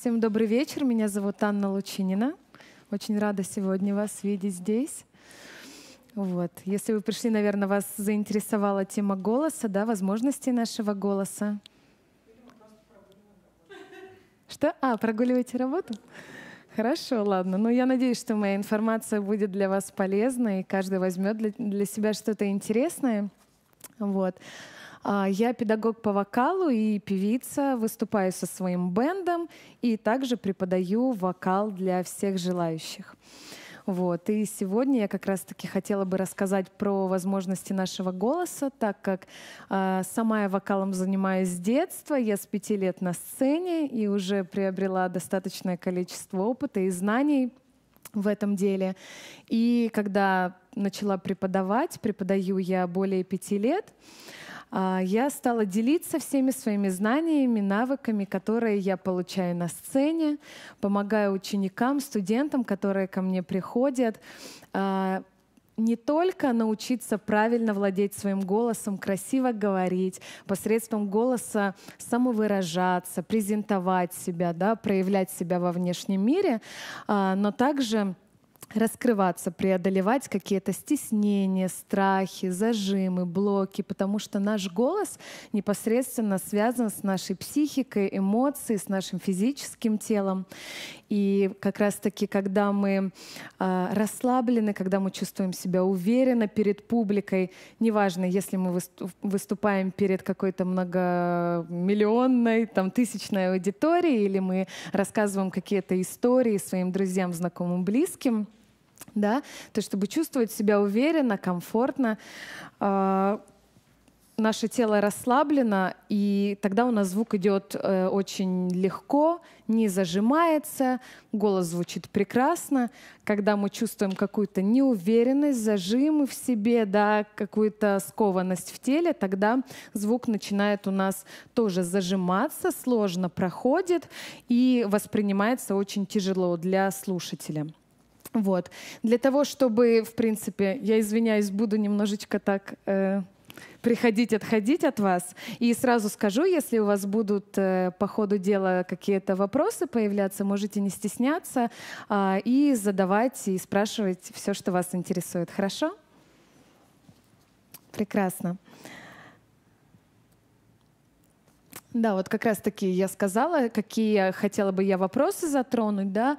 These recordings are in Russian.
Всем добрый вечер. Меня зовут Анна Лучинина. Очень рада сегодня вас видеть здесь. Вот. Если вы пришли, наверное, вас заинтересовала тема голоса, да, возможности нашего голоса. Что? А, прогуливаете работу? Хорошо, ладно. Ну, я надеюсь, что моя информация будет для вас полезна, и каждый возьмет для, для себя что-то интересное. Вот. А, я педагог по вокалу и певица, выступаю со своим бендом и также преподаю вокал для всех желающих. Вот. И сегодня я как раз-таки хотела бы рассказать про возможности нашего голоса, так как э, сама я вокалом занимаюсь с детства, я с пяти лет на сцене и уже приобрела достаточное количество опыта и знаний в этом деле. И когда начала преподавать, преподаю я более пяти лет, а, я стала делиться всеми своими знаниями, навыками, которые я получаю на сцене, помогаю ученикам, студентам, которые ко мне приходят а, не только научиться правильно владеть своим голосом, красиво говорить, посредством голоса самовыражаться, презентовать себя, да, проявлять себя во внешнем мире, а, но также раскрываться, преодолевать какие-то стеснения, страхи, зажимы, блоки, потому что наш голос непосредственно связан с нашей психикой, эмоцией, с нашим физическим телом. И как раз-таки, когда мы э, расслаблены, когда мы чувствуем себя уверенно перед публикой, неважно, если мы выступаем перед какой-то многомиллионной, там, тысячной аудиторией, или мы рассказываем какие-то истории своим друзьям, знакомым, близким — да, то чтобы чувствовать себя уверенно, комфортно, э, наше тело расслаблено, и тогда у нас звук идет э, очень легко, не зажимается, голос звучит прекрасно. Когда мы чувствуем какую-то неуверенность, зажимы в себе, да, какую-то скованность в теле, тогда звук начинает у нас тоже зажиматься, сложно проходит и воспринимается очень тяжело для слушателя. Вот. Для того, чтобы, в принципе, я извиняюсь, буду немножечко так э, приходить, отходить от вас. И сразу скажу, если у вас будут э, по ходу дела какие-то вопросы появляться, можете не стесняться э, и задавать, и спрашивать все, что вас интересует. Хорошо? Прекрасно. Да, вот как раз-таки я сказала, какие хотела бы я вопросы затронуть. Да?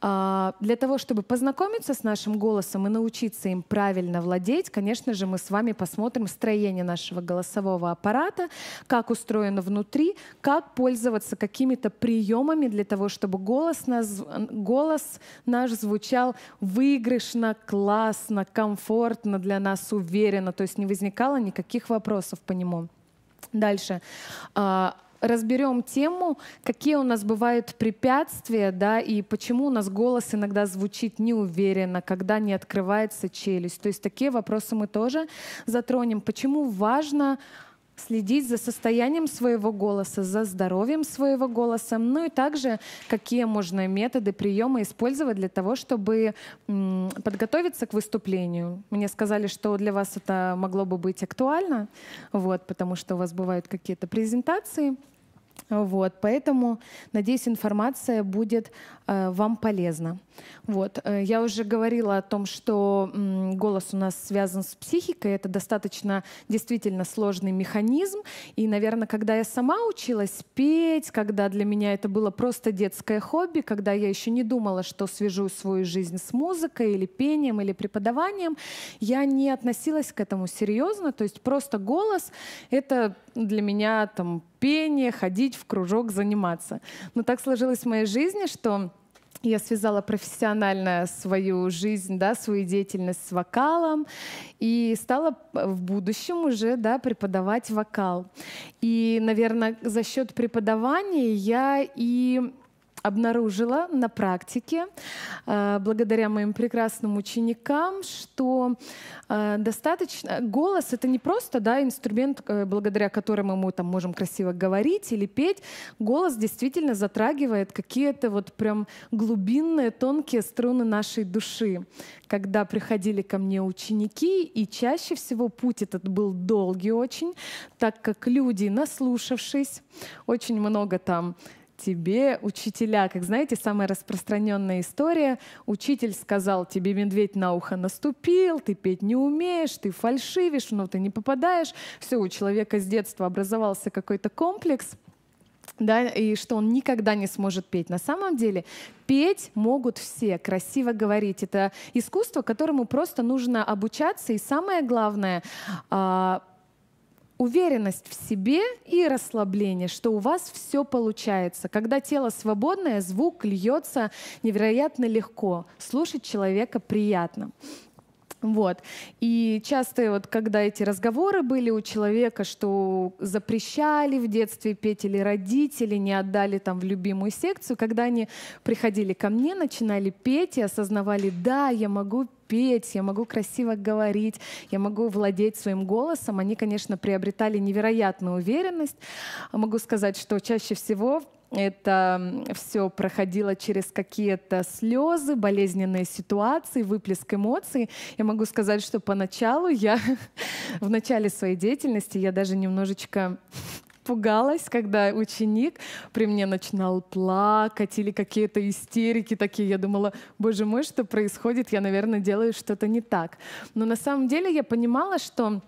А, для того, чтобы познакомиться с нашим голосом и научиться им правильно владеть, конечно же, мы с вами посмотрим строение нашего голосового аппарата, как устроено внутри, как пользоваться какими-то приемами для того, чтобы голос, нас, голос наш звучал выигрышно, классно, комфортно для нас, уверенно, то есть не возникало никаких вопросов по нему. Дальше. А, разберем тему, какие у нас бывают препятствия, да, и почему у нас голос иногда звучит неуверенно, когда не открывается челюсть. То есть такие вопросы мы тоже затронем. Почему важно следить за состоянием своего голоса, за здоровьем своего голоса, ну и также какие можно методы, приемы использовать для того, чтобы подготовиться к выступлению. Мне сказали, что для вас это могло бы быть актуально, вот, потому что у вас бывают какие-то презентации, вот, поэтому, надеюсь, информация будет э, вам полезна. Вот, э, я уже говорила о том, что м, голос у нас связан с психикой. Это достаточно действительно сложный механизм. И, наверное, когда я сама училась петь, когда для меня это было просто детское хобби, когда я еще не думала, что свяжу свою жизнь с музыкой или пением или преподаванием, я не относилась к этому серьезно. То есть просто голос — это для меня там пение, ходить в кружок, заниматься. Но так сложилось в моей жизни, что я связала профессионально свою жизнь, да, свою деятельность с вокалом и стала в будущем уже да, преподавать вокал. И, наверное, за счет преподавания я и обнаружила на практике, э, благодаря моим прекрасным ученикам, что э, достаточно голос это не просто да, инструмент, э, благодаря которому мы там можем красиво говорить или петь. Голос действительно затрагивает какие-то вот прям глубинные, тонкие струны нашей души. Когда приходили ко мне ученики, и чаще всего путь этот был долгий очень, так как люди, наслушавшись, очень много там тебе учителя. Как знаете, самая распространенная история. Учитель сказал тебе, медведь на ухо наступил, ты петь не умеешь, ты фальшивишь, но ты не попадаешь. Все, у человека с детства образовался какой-то комплекс, да, и что он никогда не сможет петь. На самом деле петь могут все, красиво говорить. Это искусство, которому просто нужно обучаться. И самое главное, а, уверенность в себе и расслабление, что у вас все получается. Когда тело свободное, звук льется невероятно легко. Слушать человека приятно. Вот. И часто, вот, когда эти разговоры были у человека, что запрещали в детстве петь или родители не отдали там в любимую секцию, когда они приходили ко мне, начинали петь и осознавали, да, я могу петь, я могу красиво говорить, я могу владеть своим голосом, они, конечно, приобретали невероятную уверенность. Могу сказать, что чаще всего это все проходило через какие-то слезы, болезненные ситуации, выплеск эмоций. Я могу сказать, что поначалу я в начале своей деятельности я даже немножечко пугалась, когда ученик при мне начинал плакать или какие-то истерики такие. Я думала, боже мой, что происходит? Я, наверное, делаю что-то не так. Но на самом деле я понимала, что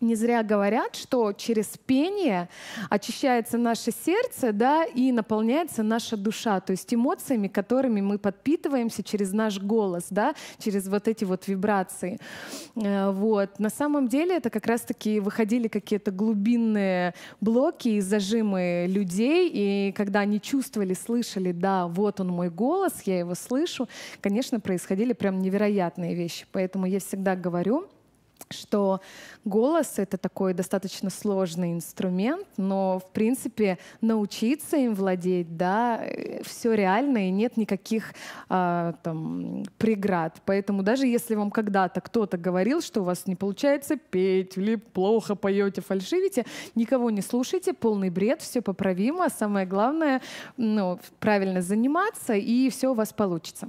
не зря говорят, что через пение очищается наше сердце, да, и наполняется наша душа, то есть эмоциями, которыми мы подпитываемся через наш голос, да, через вот эти вот вибрации. Э, вот. На самом деле это как раз-таки выходили какие-то глубинные блоки и зажимы людей, и когда они чувствовали, слышали, да, вот он мой голос, я его слышу, конечно, происходили прям невероятные вещи. Поэтому я всегда говорю, что голос — это такой достаточно сложный инструмент, но, в принципе, научиться им владеть, да, э, все реально, и нет никаких а, там, преград. Поэтому даже если вам когда-то кто-то говорил, что у вас не получается петь, или плохо поете, фальшивите, никого не слушайте, полный бред, все поправимо. Самое главное — ну, правильно заниматься, и все у вас получится.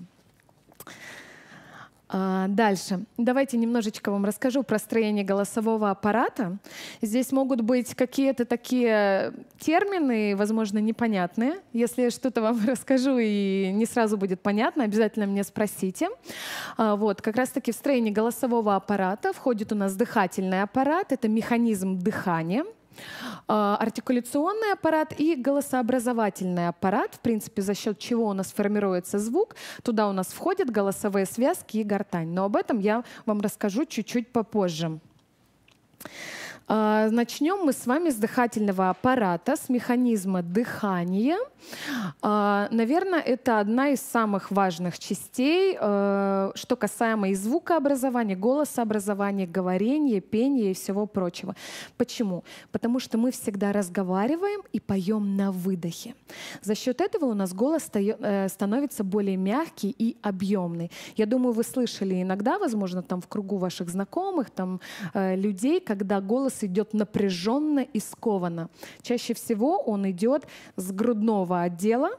А, дальше. Давайте немножечко вам расскажу про строение голосового аппарата. Здесь могут быть какие-то такие термины, возможно, непонятные. Если что-то вам расскажу и не сразу будет понятно, обязательно мне спросите. А, вот, как раз-таки в строении голосового аппарата входит у нас дыхательный аппарат. Это механизм дыхания — артикуляционный аппарат и голосообразовательный аппарат, в принципе, за счет чего у нас формируется звук. Туда у нас входят голосовые связки и гортань. Но об этом я вам расскажу чуть-чуть попозже. А, начнем мы с вами с дыхательного аппарата, с механизма дыхания. А, наверное, это одна из самых важных частей, э, что касаемо и звукообразования, голосообразования, говорения, пения и всего прочего. Почему? Потому что мы всегда разговариваем и поем на выдохе. За счет этого у нас голос э, становится более мягкий и объемный. Я думаю, вы слышали иногда, возможно, там в кругу ваших знакомых, там э, людей, когда голос идет напряженно и скованно. Чаще всего он идет с грудного отдела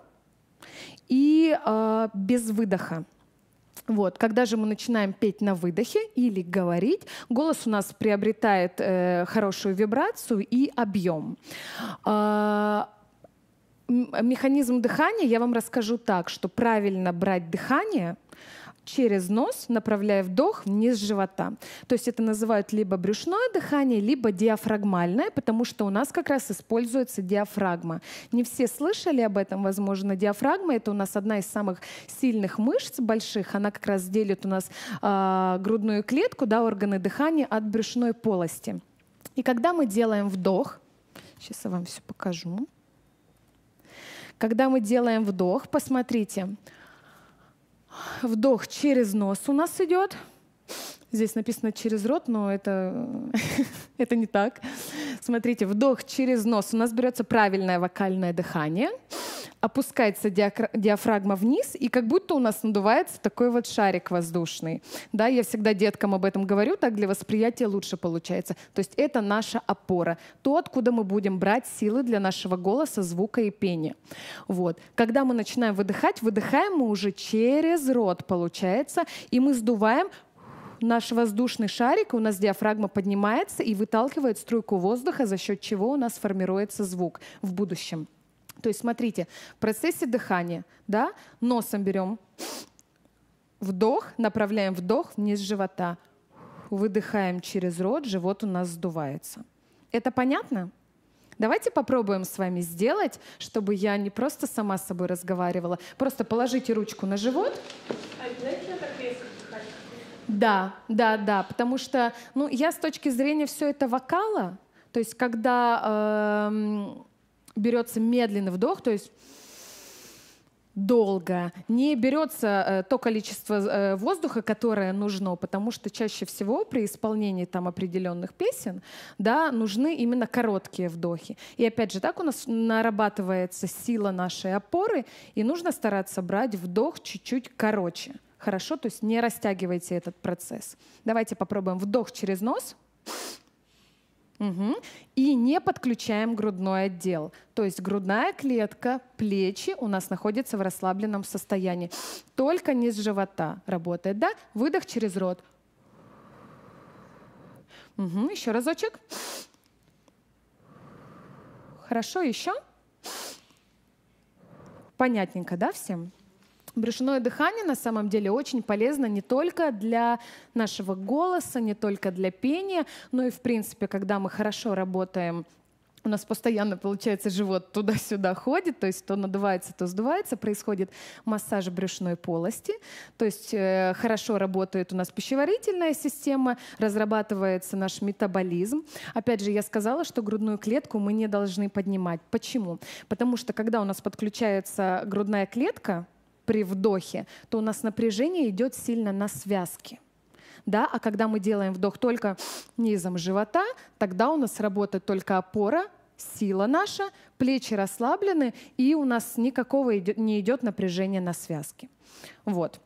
и э, без выдоха. Вот. Когда же мы начинаем петь на выдохе или говорить, голос у нас приобретает э, хорошую вибрацию и объем. Э, механизм дыхания я вам расскажу так, что правильно брать дыхание — через нос, направляя вдох вниз живота. То есть это называют либо брюшное дыхание, либо диафрагмальное, потому что у нас как раз используется диафрагма. Не все слышали об этом, возможно. Диафрагма — это у нас одна из самых сильных мышц больших. Она как раз делит у нас э, грудную клетку, да, органы дыхания от брюшной полости. И когда мы делаем вдох, сейчас я вам все покажу. Когда мы делаем вдох, посмотрите, Вдох через нос у нас идет. Здесь написано через рот, но это, это не так. Смотрите, вдох через нос. У нас берется правильное вокальное дыхание опускается диафрагма вниз, и как будто у нас надувается такой вот шарик воздушный. Да, я всегда деткам об этом говорю, так для восприятия лучше получается. То есть это наша опора, то, откуда мы будем брать силы для нашего голоса, звука и пения. Вот. Когда мы начинаем выдыхать, выдыхаем мы уже через рот, получается, и мы сдуваем наш воздушный шарик, у нас диафрагма поднимается и выталкивает струйку воздуха, за счет чего у нас формируется звук в будущем. То есть смотрите, в процессе дыхания, да, носом берем вдох, направляем вдох вниз живота, выдыхаем через рот, живот у нас сдувается. Это понятно? Давайте попробуем с вами сделать, чтобы я не просто сама с собой разговаривала. Просто положите ручку на живот. Да, да, да, потому что, ну, я с точки зрения все это вокала, то есть когда э, берется медленный вдох, то есть долго, не берется э, то количество э, воздуха, которое нужно, потому что чаще всего при исполнении там определенных песен, да, нужны именно короткие вдохи. И опять же, так у нас нарабатывается сила нашей опоры, и нужно стараться брать вдох чуть-чуть короче. Хорошо, то есть не растягивайте этот процесс. Давайте попробуем вдох через нос. Угу. И не подключаем грудной отдел. То есть грудная клетка, плечи у нас находятся в расслабленном состоянии. Только низ живота работает. Да? Выдох через рот. Угу. Еще разочек. Хорошо, еще. Понятненько, да, всем? Брюшное дыхание на самом деле очень полезно не только для нашего голоса, не только для пения, но и в принципе, когда мы хорошо работаем у нас постоянно, получается, живот туда-сюда ходит, то есть то надувается, то сдувается, происходит массаж брюшной полости, то есть э, хорошо работает у нас пищеварительная система, разрабатывается наш метаболизм. Опять же, я сказала, что грудную клетку мы не должны поднимать. Почему? Потому что когда у нас подключается грудная клетка, при вдохе, то у нас напряжение идет сильно на связки. Да? А когда мы делаем вдох только низом живота, тогда у нас работает только опора, сила наша, плечи расслаблены, и у нас никакого не идет напряжения на связки. Вот.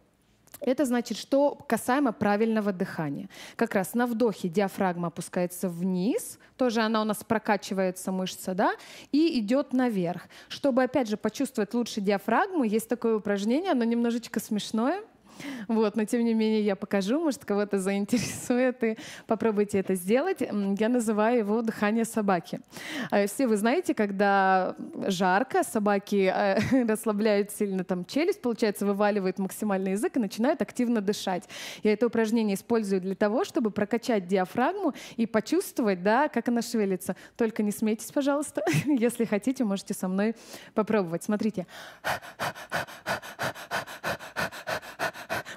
Это значит, что касаемо правильного дыхания. Как раз на вдохе диафрагма опускается вниз, тоже она у нас прокачивается мышца, да, и идет наверх. Чтобы, опять же, почувствовать лучше диафрагму, есть такое упражнение, оно немножечко смешное — вот, но тем не менее я покажу, может, кого-то заинтересует, и попробуйте это сделать. Я называю его «дыхание собаки». А, все вы знаете, когда жарко, собаки э, расслабляют сильно там челюсть, получается, вываливают максимальный язык и начинают активно дышать. Я это упражнение использую для того, чтобы прокачать диафрагму и почувствовать, да, как она шевелится. Только не смейтесь, пожалуйста. Если хотите, можете со мной попробовать. Смотрите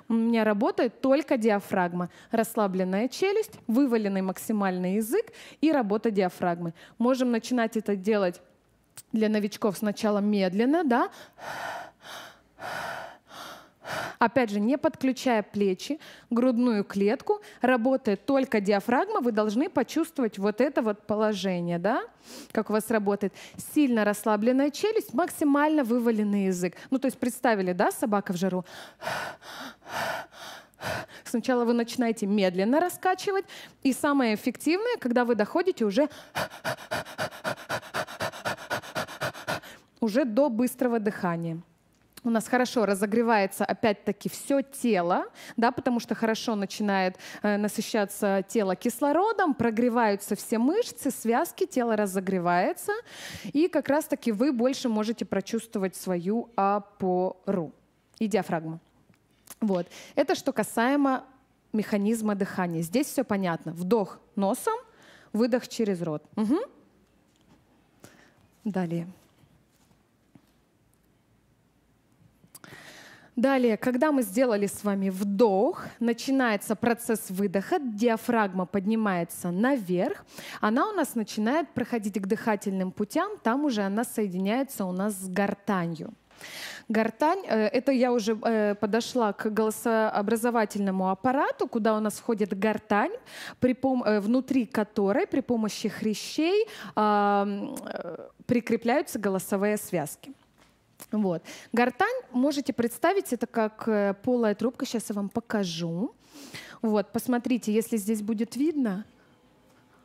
у меня работает только диафрагма. Расслабленная челюсть, вываленный максимальный язык и работа диафрагмы. Можем начинать это делать для новичков сначала медленно, да, Опять же, не подключая плечи, грудную клетку, работает только диафрагма, вы должны почувствовать вот это вот положение, да, как у вас работает. Сильно расслабленная челюсть, максимально вываленный язык. Ну, то есть представили, да, собака в жару? Сначала вы начинаете медленно раскачивать, и самое эффективное, когда вы доходите уже уже до быстрого дыхания у нас хорошо разогревается опять-таки все тело, да, потому что хорошо начинает э, насыщаться тело кислородом, прогреваются все мышцы, связки, тело разогревается, и как раз-таки вы больше можете прочувствовать свою опору и диафрагму. Вот. Это что касаемо механизма дыхания. Здесь все понятно. Вдох носом, выдох через рот. Угу. Далее. Далее, когда мы сделали с вами вдох, начинается процесс выдоха, диафрагма поднимается наверх, она у нас начинает проходить к дыхательным путям, там уже она соединяется у нас с гортанью. Гортань, э, это я уже э, подошла к голосообразовательному аппарату, куда у нас входит гортань, при пом- э, внутри которой при помощи хрящей прикрепляются голосовые связки. Вот. Гортань, можете представить, это как э, полая трубка. Сейчас я вам покажу. Вот, посмотрите, если здесь будет видно.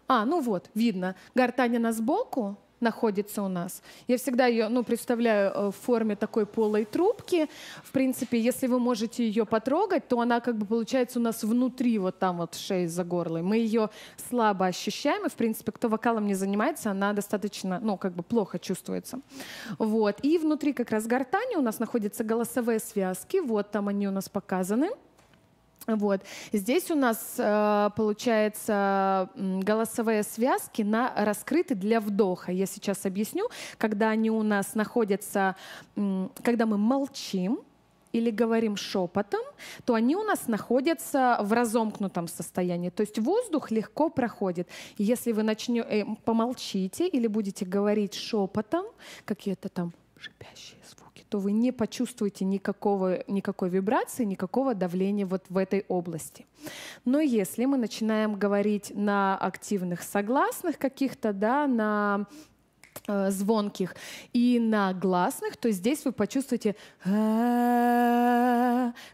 А, ну вот, видно. Гортань она сбоку, находится у нас. Я всегда ее ну, представляю э, в форме такой полой трубки. В принципе, если вы можете ее потрогать, то она как бы получается у нас внутри, вот там вот шеи за горлой. Мы ее слабо ощущаем, и, в принципе, кто вокалом не занимается, она достаточно, ну, как бы плохо чувствуется. Вот. И внутри как раз гортани у нас находятся голосовые связки, вот там они у нас показаны. Вот. Здесь у нас э, получается голосовые связки на раскрыты для вдоха. Я сейчас объясню, когда они у нас находятся, когда мы молчим, или говорим шепотом, то они у нас находятся в разомкнутом состоянии. То есть воздух легко проходит. Если вы начнете, э, помолчите или будете говорить шепотом, какие-то там шипящие то вы не почувствуете никакого, никакой вибрации, никакого давления вот в этой области. Но если мы начинаем говорить на активных согласных каких-то, да, на звонких и на гласных, то здесь вы почувствуете,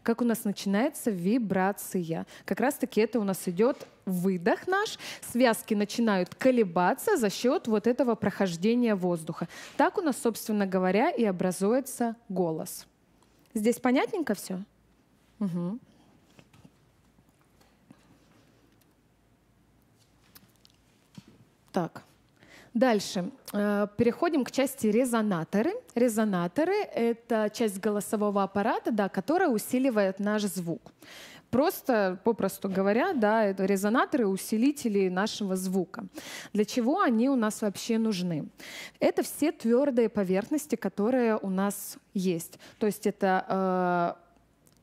как у нас начинается вибрация. Как раз-таки это у нас идет выдох наш, связки начинают колебаться за счет вот этого прохождения воздуха. Так у нас, собственно говоря, и образуется голос. Здесь понятненько все? Угу. Так. Дальше. Э, переходим к части резонаторы. Резонаторы — это часть голосового аппарата, да, которая усиливает наш звук. Просто, попросту говоря, да, это резонаторы, усилители нашего звука. Для чего они у нас вообще нужны? Это все твердые поверхности, которые у нас есть. То есть это, э,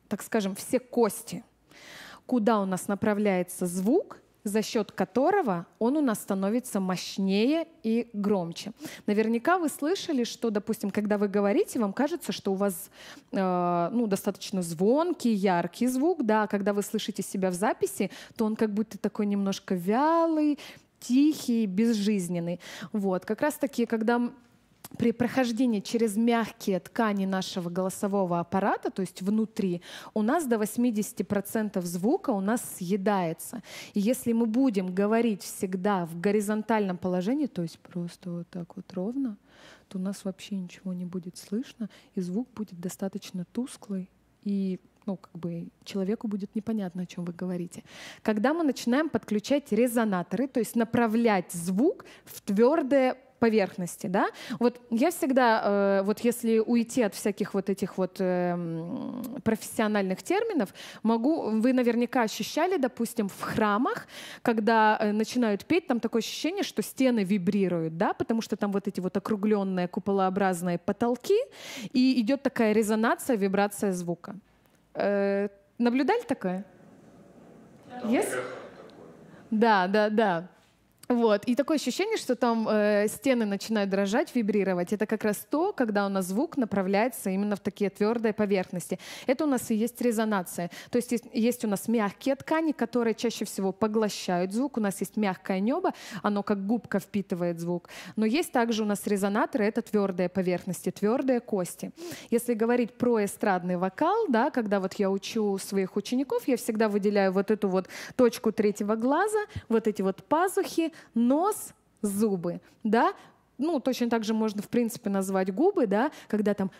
так скажем, все кости, куда у нас направляется звук, за счет которого он у нас становится мощнее и громче. Наверняка вы слышали, что, допустим, когда вы говорите, вам кажется, что у вас э, ну, достаточно звонкий, яркий звук, да, а когда вы слышите себя в записи, то он как будто такой немножко вялый, тихий, безжизненный. Вот, как раз таки, когда при прохождении через мягкие ткани нашего голосового аппарата, то есть внутри, у нас до 80% звука у нас съедается. И если мы будем говорить всегда в горизонтальном положении, то есть просто вот так вот ровно, то у нас вообще ничего не будет слышно, и звук будет достаточно тусклый, и ну, как бы человеку будет непонятно, о чем вы говорите. Когда мы начинаем подключать резонаторы, то есть направлять звук в твердое поверхности, да. Вот я всегда, э, вот если уйти от всяких вот этих вот э, профессиональных терминов, могу, вы наверняка ощущали, допустим, в храмах, когда э, начинают петь, там такое ощущение, что стены вибрируют, да, потому что там вот эти вот округленные куполообразные потолки, и идет такая резонация, вибрация звука. Э, наблюдали такое? Yes? Да, да, да. Вот. И такое ощущение, что там э, стены начинают дрожать, вибрировать. Это как раз то, когда у нас звук направляется именно в такие твердые поверхности. Это у нас и есть резонация. То есть есть, есть у нас мягкие ткани, которые чаще всего поглощают звук. У нас есть мягкое небо, оно как губка впитывает звук. Но есть также у нас резонаторы, это твердые поверхности, твердые кости. Если говорить про эстрадный вокал, да, когда вот я учу своих учеников, я всегда выделяю вот эту вот точку третьего глаза, вот эти вот пазухи, нос, зубы, да, ну, точно так же можно, в принципе, назвать губы, да, когда там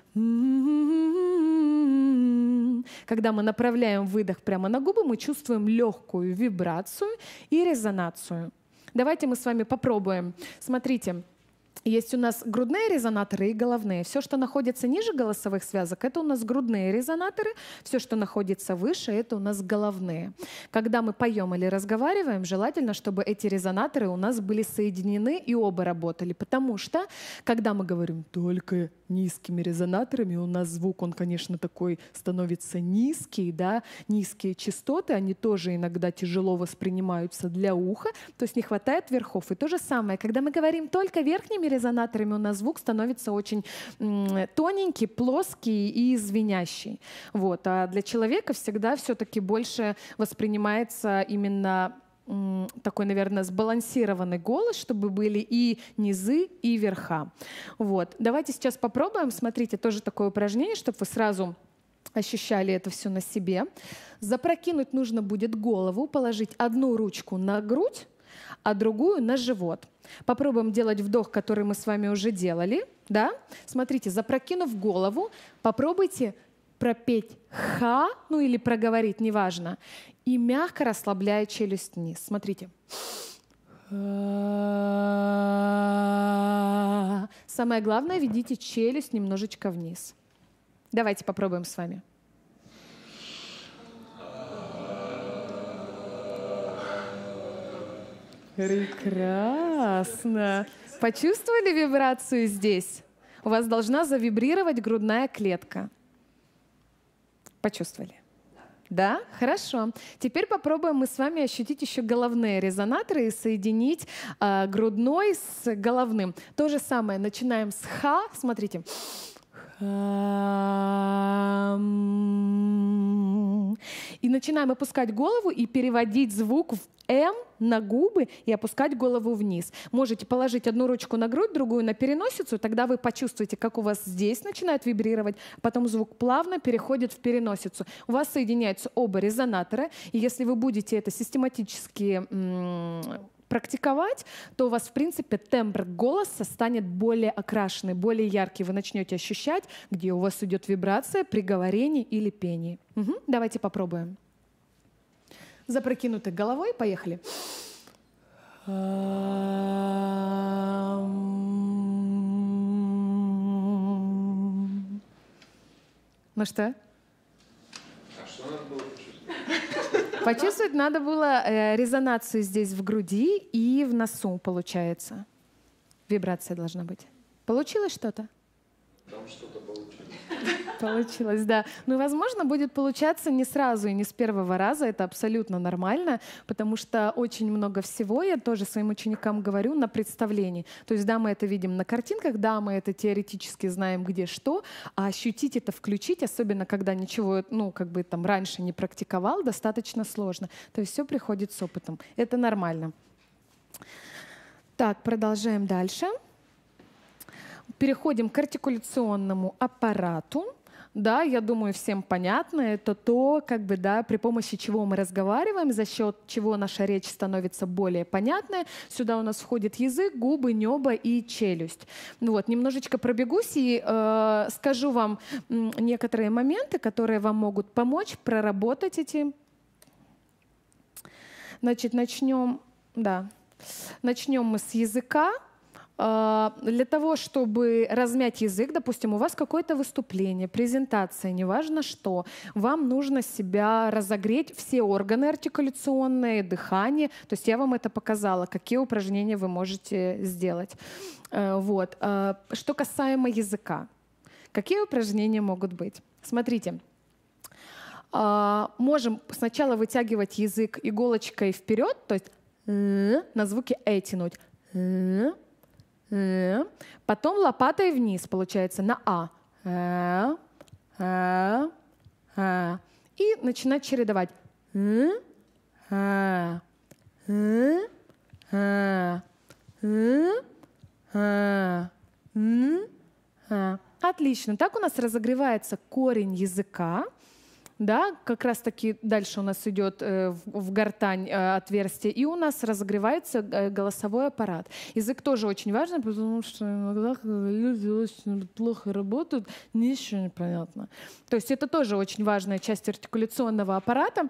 когда мы направляем выдох прямо на губы, мы чувствуем легкую вибрацию и резонацию. Давайте мы с вами попробуем. Смотрите, есть у нас грудные резонаторы и головные. Все, что находится ниже голосовых связок, это у нас грудные резонаторы. Все, что находится выше, это у нас головные. Когда мы поем или разговариваем, желательно, чтобы эти резонаторы у нас были соединены и оба работали. Потому что, когда мы говорим только низкими резонаторами, у нас звук, он, конечно, такой становится низкий, да, низкие частоты, они тоже иногда тяжело воспринимаются для уха, то есть не хватает верхов. И то же самое, когда мы говорим только верхними резонаторами у нас звук становится очень тоненький, плоский и звенящий. Вот. А для человека всегда все-таки больше воспринимается именно такой, наверное, сбалансированный голос, чтобы были и низы, и верха. Вот. Давайте сейчас попробуем. Смотрите, тоже такое упражнение, чтобы вы сразу ощущали это все на себе. Запрокинуть нужно будет голову, положить одну ручку на грудь, а другую на живот. Попробуем делать вдох, который мы с вами уже делали. Да? Смотрите, запрокинув голову, попробуйте пропеть ха, ну или проговорить, неважно, и мягко расслабляя челюсть вниз. Смотрите. Самое главное, ведите челюсть немножечко вниз. Давайте попробуем с вами. Прекрасно. Почувствовали вибрацию здесь? У вас должна завибрировать грудная клетка. Почувствовали? Да, хорошо. Теперь попробуем мы с вами ощутить еще головные резонаторы и соединить э, грудной с головным. То же самое. Начинаем с ха. Смотрите. Начинаем опускать голову и переводить звук в М на губы и опускать голову вниз. Можете положить одну ручку на грудь, другую на переносицу, тогда вы почувствуете, как у вас здесь начинает вибрировать, потом звук плавно переходит в переносицу. У вас соединяются оба резонатора, и если вы будете это систематически практиковать, то у вас, в принципе, тембр голоса станет более окрашенный, более яркий. Вы начнете ощущать, где у вас идет вибрация при говорении или пении. Угу. Давайте попробуем. Запрокинутой головой. Поехали. Ну что? А что надо было Почувствовать надо было э, резонацию здесь в груди и в носу, получается. Вибрация должна быть. Получилось что-то? Там что-то получилось. Получилось, да. Ну, возможно, будет получаться не сразу и не с первого раза. Это абсолютно нормально, потому что очень много всего я тоже своим ученикам говорю на представлении. То есть, да, мы это видим на картинках, да, мы это теоретически знаем, где что, а ощутить это, включить, особенно когда ничего, ну, как бы там раньше не практиковал, достаточно сложно. То есть все приходит с опытом. Это нормально. Так, продолжаем дальше. Переходим к артикуляционному аппарату. Да, я думаю, всем понятно. Это то, как бы, да, при помощи чего мы разговариваем, за счет чего наша речь становится более понятной. Сюда у нас входит язык, губы, небо и челюсть. Ну вот, немножечко пробегусь и э, скажу вам некоторые моменты, которые вам могут помочь проработать эти. Значит, начнем, да, начнем мы с языка. А, для того, чтобы размять язык, допустим, у вас какое-то выступление, презентация, неважно что, вам нужно себя разогреть, все органы артикуляционные, дыхание. То есть я вам это показала, какие упражнения вы можете сделать. Э, вот. А, что касаемо языка, какие упражнения могут быть? Смотрите, а, можем сначала вытягивать язык иголочкой вперед, то есть на звуки «э» тянуть. Э. Потом лопатой вниз, получается, на А. Э, э. И начинать чередовать. Э, э, э, э. Отлично. Так у нас разогревается корень языка да, как раз таки дальше у нас идет э, в, в гортань э, отверстие, и у нас разогревается э, голосовой аппарат. Язык тоже очень важен, потому что иногда, люди очень плохо работают, ничего не понятно. То есть это тоже очень важная часть артикуляционного аппарата.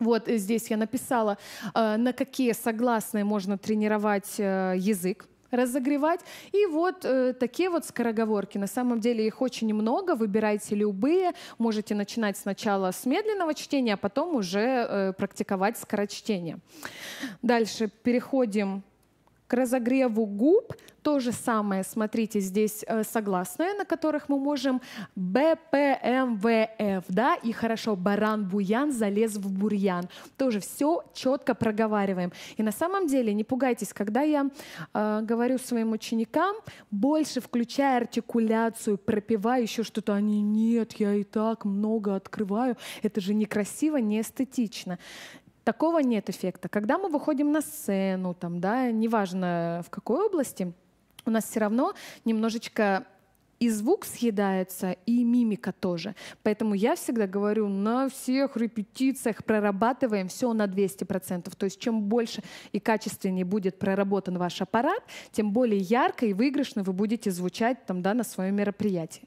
Вот здесь я написала, э, на какие согласные можно тренировать э, язык разогревать. И вот э, такие вот скороговорки. На самом деле их очень много, выбирайте любые. Можете начинать сначала с медленного чтения, а потом уже э, практиковать скорочтение. Дальше переходим к разогреву губ то же самое, смотрите, здесь э, согласные, на которых мы можем Б, П, М, В, Ф, да, и хорошо, баран-буян залез в бурьян. Тоже все четко проговариваем. И на самом деле, не пугайтесь, когда я э, говорю своим ученикам, больше включая артикуляцию, пропиваю еще что-то, они, нет, я и так много открываю, это же некрасиво, не эстетично. Такого нет эффекта. Когда мы выходим на сцену, там, да, неважно в какой области, у нас все равно немножечко и звук съедается, и мимика тоже. Поэтому я всегда говорю, на всех репетициях прорабатываем все на 200%. То есть чем больше и качественнее будет проработан ваш аппарат, тем более ярко и выигрышно вы будете звучать там, да, на своем мероприятии.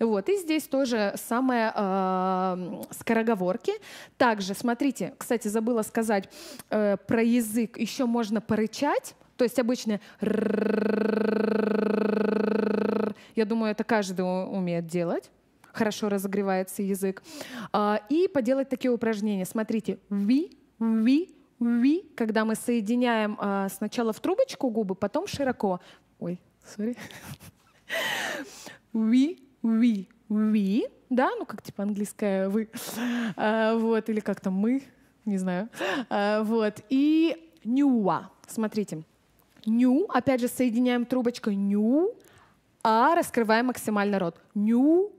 Вот. И здесь тоже самое э, скороговорки. Также, смотрите, кстати, забыла сказать э, про язык. Еще можно порычать, то есть обычно я думаю, это каждый умеет делать. Хорошо разогревается язык. А, и поделать такие упражнения. Смотрите. Ви, ви, ви. Когда мы соединяем а, сначала в трубочку губы, потом широко. Ой, сори. Ви, ви, ви. Да, ну как типа английское вы. А, вот, или как там мы, не знаю. Вот. И нюа. Смотрите. Ню, опять же, соединяем трубочкой ню, а раскрываем максимально рот. Ню,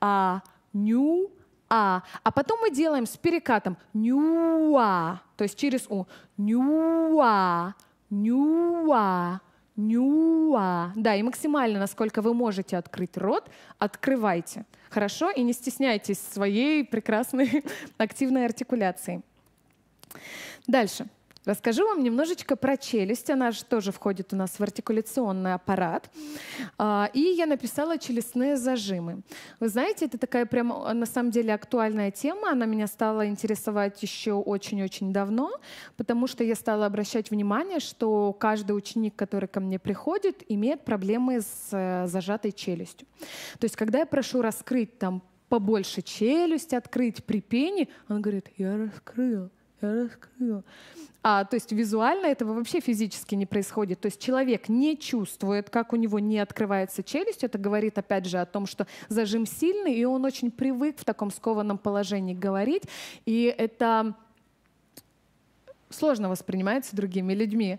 а, ню, а. А потом мы делаем с перекатом нюа, то есть через у. Нюа, нюа, нюа. Да, и максимально, насколько вы можете открыть рот, открывайте. Хорошо? И не стесняйтесь своей прекрасной активной артикуляции. Дальше. Расскажу вам немножечко про челюсть. Она же тоже входит у нас в артикуляционный аппарат. А, и я написала челюстные зажимы. Вы знаете, это такая прям на самом деле актуальная тема. Она меня стала интересовать еще очень-очень давно, потому что я стала обращать внимание, что каждый ученик, который ко мне приходит, имеет проблемы с э, зажатой челюстью. То есть, когда я прошу раскрыть там побольше челюсть, открыть при пене, он говорит, я раскрыл, я раскрыл. А, то есть визуально этого вообще физически не происходит. То есть человек не чувствует, как у него не открывается челюсть. Это говорит, опять же, о том, что зажим сильный, и он очень привык в таком скованном положении говорить. И это сложно воспринимается другими людьми.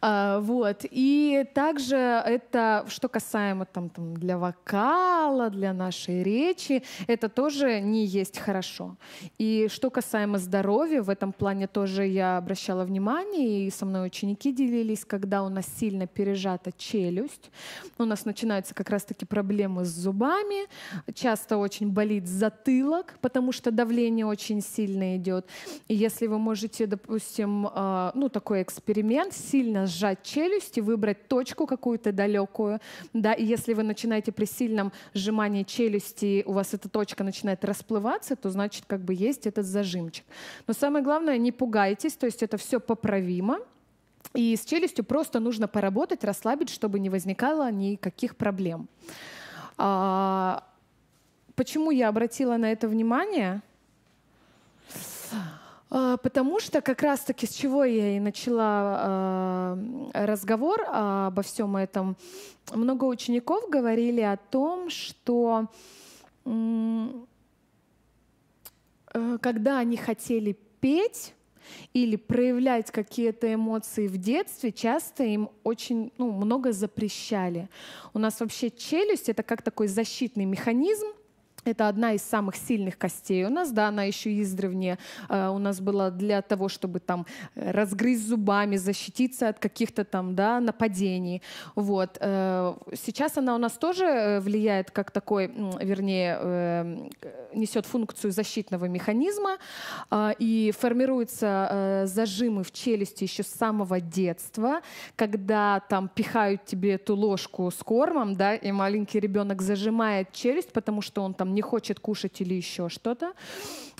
А, вот. И также это, что касаемо там, там, для вокала, для нашей речи, это тоже не есть хорошо. И что касаемо здоровья, в этом плане тоже я обращала внимание, и со мной ученики делились, когда у нас сильно пережата челюсть, у нас начинаются как раз-таки проблемы с зубами, часто очень болит затылок, потому что давление очень сильно идет. И если вы можете, допустим, э, ну, такой эксперимент, сильно сжать челюсть и выбрать точку какую-то далекую, да, и если вы начинаете при сильном сжимании челюсти, у вас эта точка начинает расплываться, то значит, как бы есть этот зажимчик. Но самое главное, не пугайтесь, то есть это все поправимо, и с челюстью просто нужно поработать, расслабить, чтобы не возникало никаких проблем. А, почему я обратила на это внимание? А, потому что как раз-таки с чего я и начала э, разговор обо всем этом. Много учеников говорили о том, что э, когда они хотели петь, или проявлять какие-то эмоции в детстве, часто им очень ну, много запрещали. У нас вообще челюсть — это как такой защитный механизм, это одна из самых сильных костей у нас, да, она еще издревне э, у нас была для того, чтобы там э, разгрызть зубами, защититься от каких-то там, да, нападений. Вот. Э, сейчас она у нас тоже э, влияет как такой, вернее, э, несет функцию защитного механизма э, и формируются э, зажимы в челюсти еще с самого детства, когда там пихают тебе эту ложку с кормом, да, и маленький ребенок зажимает челюсть, потому что он там не хочет кушать или еще что-то.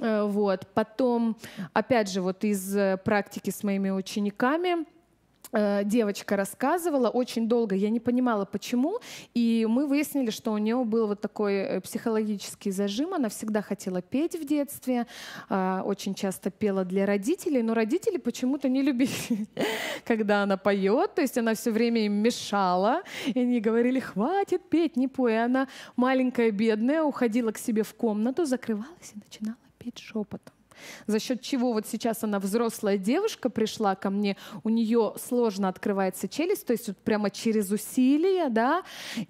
Э, вот. Потом, опять же, вот из э, практики с моими учениками, девочка рассказывала очень долго, я не понимала, почему, и мы выяснили, что у нее был вот такой психологический зажим, она всегда хотела петь в детстве, очень часто пела для родителей, но родители почему-то не любили, когда она поет, то есть она все время им мешала, и они говорили, хватит петь, не пой, и она маленькая, бедная, уходила к себе в комнату, закрывалась и начинала петь шепотом за счет чего вот сейчас она взрослая девушка пришла ко мне, у нее сложно открывается челюсть, то есть вот прямо через усилия, да,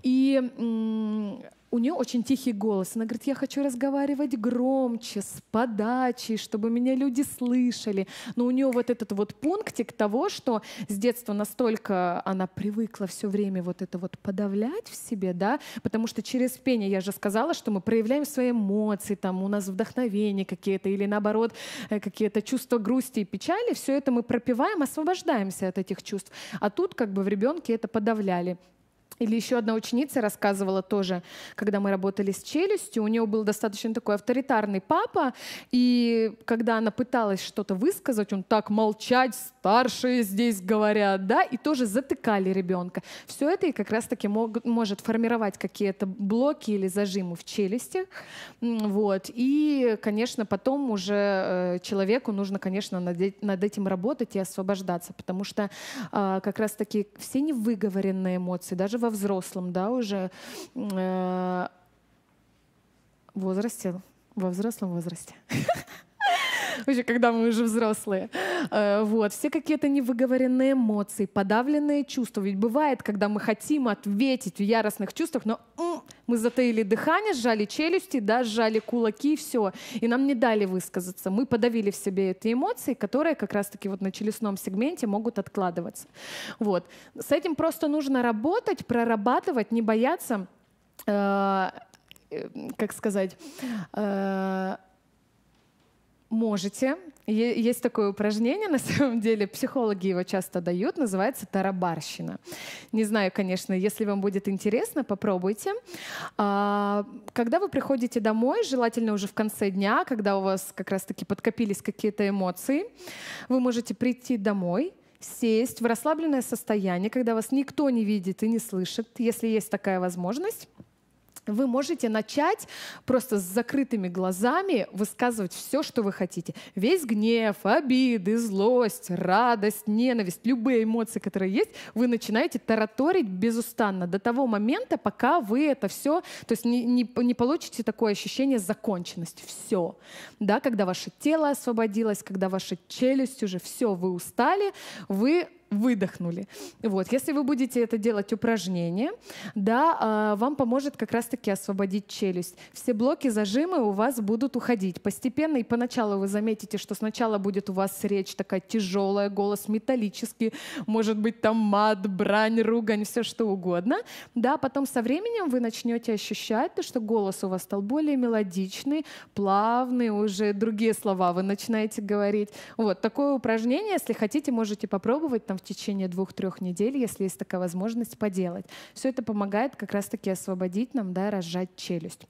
и у нее очень тихий голос. Она говорит, я хочу разговаривать громче, с подачей, чтобы меня люди слышали. Но у нее вот этот вот пунктик того, что с детства настолько она привыкла все время вот это вот подавлять в себе, да, потому что через пение, я же сказала, что мы проявляем свои эмоции, там у нас вдохновение какие-то или наоборот э, какие-то чувства грусти и печали, все это мы пропиваем, освобождаемся от этих чувств. А тут как бы в ребенке это подавляли. Или еще одна ученица рассказывала тоже, когда мы работали с челюстью, у нее был достаточно такой авторитарный папа, и когда она пыталась что-то высказать, он так молчать, старшие здесь говорят, да, и тоже затыкали ребенка. Все это и как раз-таки может формировать какие-то блоки или зажимы в челюсти, вот. И, конечно, потом уже э, человеку нужно, конечно, над, этим работать и освобождаться, потому что а, как раз-таки все невыговоренные эмоции, даже во взрослом, да, уже э, возрасте, во взрослом возрасте. Уже когда мы уже взрослые. Э, вот. Все какие-то невыговоренные эмоции, подавленные чувства. Ведь бывает, когда мы хотим ответить в яростных чувствах, но мы затаили дыхание, сжали челюсти, да, сжали кулаки, и все. И нам не дали высказаться. Мы подавили в себе эти эмоции, которые как раз-таки вот на челюстном сегменте могут откладываться. Вот. С этим просто нужно работать, прорабатывать, не бояться э, э как сказать, э, можете. Есть такое упражнение, на самом деле, психологи его часто дают, называется тарабарщина. Не знаю, конечно, если вам будет интересно, попробуйте. А, когда вы приходите домой, желательно уже в конце дня, когда у вас как раз-таки подкопились какие-то эмоции, вы можете прийти домой, сесть в расслабленное состояние, когда вас никто не видит и не слышит, если есть такая возможность, вы можете начать просто с закрытыми глазами высказывать все, что вы хотите. Весь гнев, обиды, злость, радость, ненависть, любые эмоции, которые есть, вы начинаете тараторить безустанно до того момента, пока вы это все, то есть не, не, не получите такое ощущение законченности. Все. Да, когда ваше тело освободилось, когда ваша челюсть уже все, вы устали, вы выдохнули. Вот. Если вы будете это делать упражнение, да, а, вам поможет как раз-таки освободить челюсть. Все блоки, зажимы у вас будут уходить постепенно, и поначалу вы заметите, что сначала будет у вас речь такая тяжелая, голос металлический, может быть там мат, брань, ругань, все что угодно. Да, потом со временем вы начнете ощущать, то, что голос у вас стал более мелодичный, плавный, уже другие слова вы начинаете говорить. Вот такое упражнение, если хотите, можете попробовать там в течение двух-трех недель, если есть такая возможность, поделать. Все это помогает как раз-таки освободить нам, да, разжать челюсть.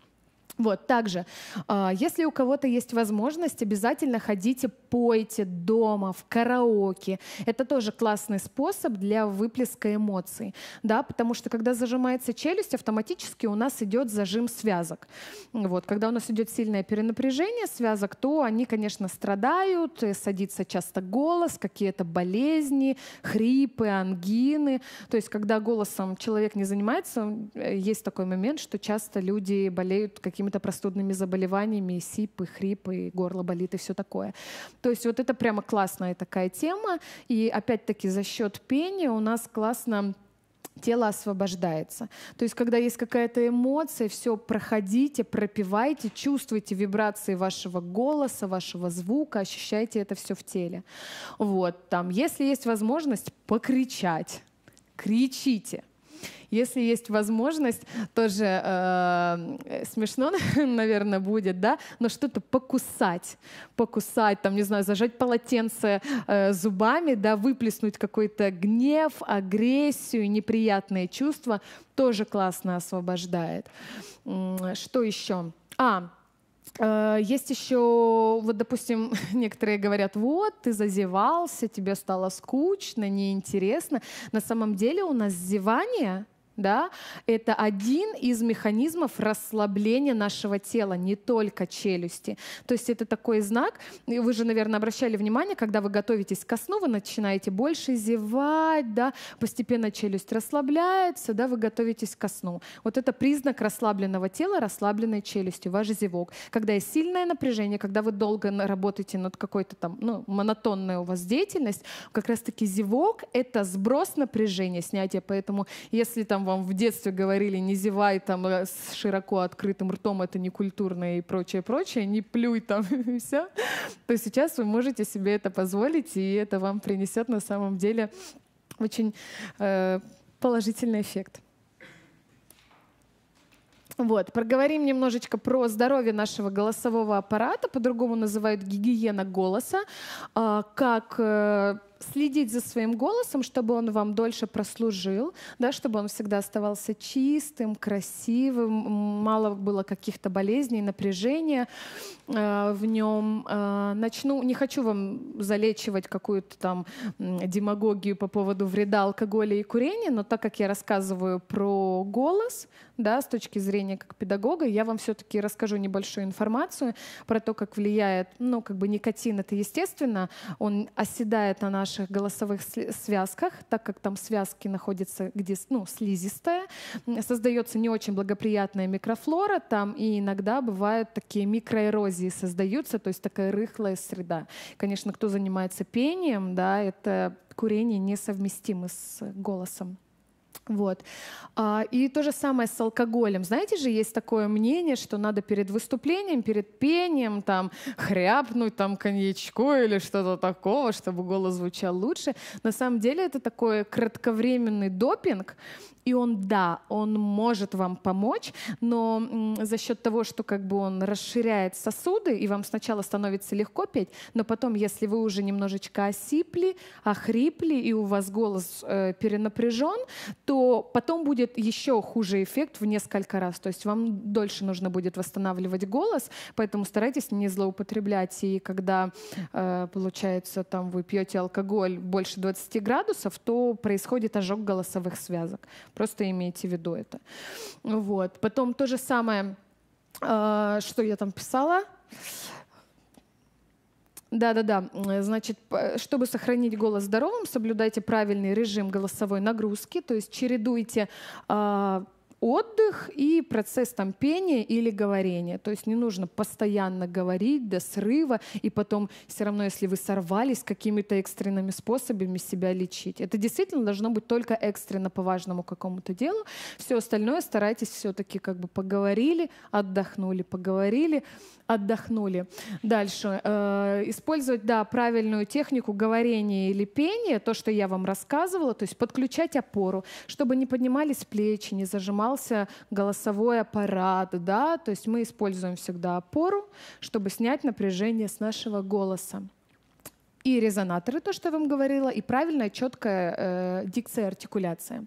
Вот, также, а, если у кого-то есть возможность, обязательно ходите, пойте дома, в караоке. Это тоже классный способ для выплеска эмоций, да, потому что когда зажимается челюсть, автоматически у нас идет зажим связок. Вот, когда у нас идет сильное перенапряжение связок, то они, конечно, страдают, садится часто голос, какие-то болезни, хрипы, ангины. То есть, когда голосом человек не занимается, э, есть такой момент, что часто люди болеют какими какими-то простудными заболеваниями, сипы, хрипы, горло болит и все такое. То есть вот это прямо классная такая тема. И опять-таки за счет пения у нас классно тело освобождается. То есть, когда есть какая-то эмоция, все проходите, пропивайте, чувствуйте вибрации вашего голоса, вашего звука, ощущайте это все в теле. Вот, там, если есть возможность покричать, кричите. Если есть возможность, тоже э, смешно, наверное, будет, да, но что-то покусать, покусать, там, не знаю, зажать полотенце э, зубами, да, выплеснуть какой-то гнев, агрессию, неприятные чувства, тоже классно освобождает. Что еще? А, есть еще, вот, допустим, некоторые говорят, вот, ты зазевался, тебе стало скучно, неинтересно. На самом деле у нас зевание да, это один из механизмов расслабления нашего тела, не только челюсти. То есть это такой знак, вы же, наверное, обращали внимание, когда вы готовитесь ко сну, вы начинаете больше зевать, да, постепенно челюсть расслабляется, да, вы готовитесь ко сну. Вот это признак расслабленного тела, расслабленной челюсти, ваш зевок. Когда есть сильное напряжение, когда вы долго работаете над какой-то там, ну, монотонная у вас деятельность, как раз-таки зевок — это сброс напряжения, снятие. Поэтому если там вам в детстве говорили, не зевай там э, с широко открытым ртом, это не культурно и прочее, прочее, не плюй там и все, то сейчас вы можете себе это позволить, и это вам принесет на самом деле очень э, положительный эффект. Вот, проговорим немножечко про здоровье нашего голосового аппарата, по-другому называют гигиена голоса, а, как э, следить за своим голосом, чтобы он вам дольше прослужил, да, чтобы он всегда оставался чистым, красивым, мало было каких-то болезней, напряжения э, в нем. Э, начну, не хочу вам залечивать какую-то там демагогию по поводу вреда алкоголя и курения, но так как я рассказываю про голос, да, с точки зрения как педагога, я вам все-таки расскажу небольшую информацию про то, как влияет, ну, как бы никотин, это естественно, он оседает на наш наших голосовых связках, так как там связки находятся, где ну, слизистая, создается не очень благоприятная микрофлора там, и иногда бывают такие микроэрозии создаются, то есть такая рыхлая среда. Конечно, кто занимается пением, да, это курение несовместимо с голосом. Вот. А, и то же самое с алкоголем. Знаете же, есть такое мнение, что надо перед выступлением, перед пением там хряпнуть там коньячку или что-то такого, чтобы голос звучал лучше. На самом деле это такой кратковременный допинг, и он, да, он может вам помочь, но за счет того, что как бы он расширяет сосуды, и вам сначала становится легко петь, но потом, если вы уже немножечко осипли, охрипли, и у вас голос э, перенапряжен, то потом будет еще хуже эффект в несколько раз. То есть вам дольше нужно будет восстанавливать голос, поэтому старайтесь не злоупотреблять. И когда, э, получается, там вы пьете алкоголь больше 20 градусов, то происходит ожог голосовых связок. Просто имейте в виду это. Вот. Потом то же самое, э, что я там писала. Да-да-да. Значит, чтобы сохранить голос здоровым, соблюдайте правильный режим голосовой нагрузки, то есть чередуйте э, отдых и процесс там пения или говорения. То есть не нужно постоянно говорить до срыва, и потом все равно, если вы сорвались, какими-то экстренными способами себя лечить. Это действительно должно быть только экстренно по важному какому-то делу. Все остальное старайтесь все-таки как бы поговорили, отдохнули, поговорили, отдохнули. Дальше. Э, использовать, да, правильную технику говорения или пения, то, что я вам рассказывала, то есть подключать опору, чтобы не поднимались плечи, не зажимался голосовой аппарат, да, то есть мы используем всегда опору, чтобы снять напряжение с нашего голоса и резонаторы, то, что я вам говорила, и правильная, четкая э, дикция, артикуляция.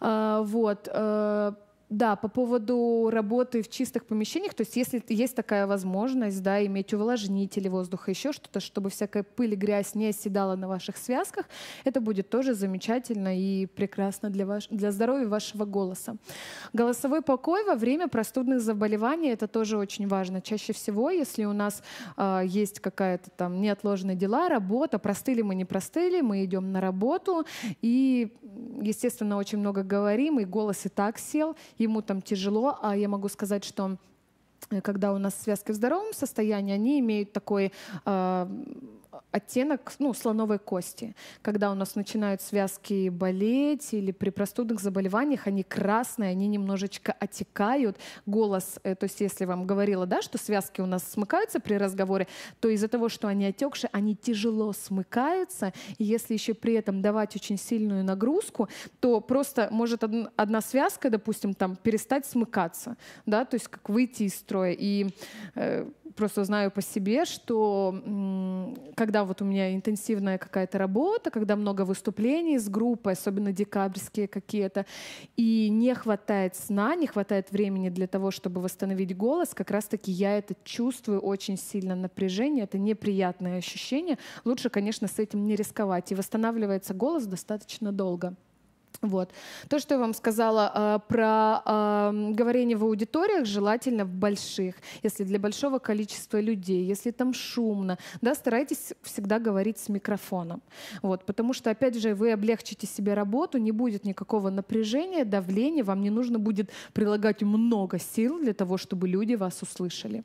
Э, вот. Э, да, по поводу работы в чистых помещениях, то есть если есть такая возможность, да, иметь увлажнители воздуха, еще что-то, чтобы всякая пыль и грязь не оседала на ваших связках, это будет тоже замечательно и прекрасно для, ваш, для здоровья вашего голоса. Голосовой покой во время простудных заболеваний, это тоже очень важно. Чаще всего, если у нас э, есть какая-то там неотложная дела, работа, простыли мы, не простыли, мы идем на работу и, естественно, очень много говорим, и голос и так сел, ему там тяжело, а я могу сказать, что э, когда у нас связки в здоровом состоянии, они имеют такой э, оттенок ну, слоновой кости. Когда у нас начинают связки болеть или при простудных заболеваниях, они красные, они немножечко отекают. Голос, э, то есть если вам говорила, да, что связки у нас смыкаются при разговоре, то из-за того, что они отекшие, они тяжело смыкаются. И если еще при этом давать очень сильную нагрузку, то просто может одна связка, допустим, там перестать смыкаться, да, то есть как выйти из строя. И э, просто знаю по себе, что когда вот у меня интенсивная какая-то работа, когда много выступлений с группой, особенно декабрьские какие-то, и не хватает сна, не хватает времени для того, чтобы восстановить голос, как раз-таки я это чувствую очень сильно напряжение, это неприятное ощущение. Лучше, конечно, с этим не рисковать. И восстанавливается голос достаточно долго. Вот. То, что я вам сказала э, про э, говорение в аудиториях, желательно в больших. Если для большого количества людей, если там шумно, да, старайтесь всегда говорить с микрофоном. Вот, потому что, опять же, вы облегчите себе работу, не будет никакого напряжения, давления, вам не нужно будет прилагать много сил для того, чтобы люди вас услышали.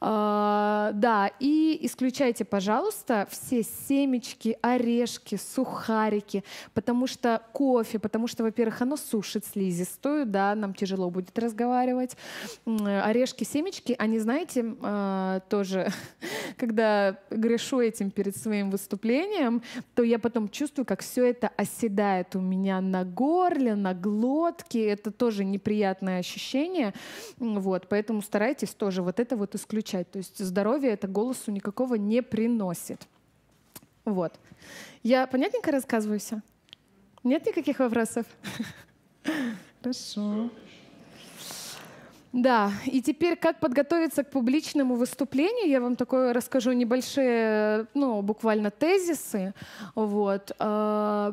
Э, да, и исключайте, пожалуйста, все семечки, орешки, сухарики, потому что кофе, кофе, потому что, во-первых, оно сушит слизистую, да, нам тяжело будет разговаривать. Орешки, семечки, они, знаете, а, тоже, когда грешу этим перед своим выступлением, то я потом чувствую, как все это оседает у меня на горле, на глотке. Это тоже неприятное ощущение. Вот, поэтому старайтесь тоже вот это вот исключать. То есть здоровье это голосу никакого не приносит. Вот. Я понятненько рассказываю все? Нет никаких вопросов? Хорошо. Да, и теперь как подготовиться к публичному выступлению, я вам такое расскажу небольшие, ну, буквально тезисы. Вот. А,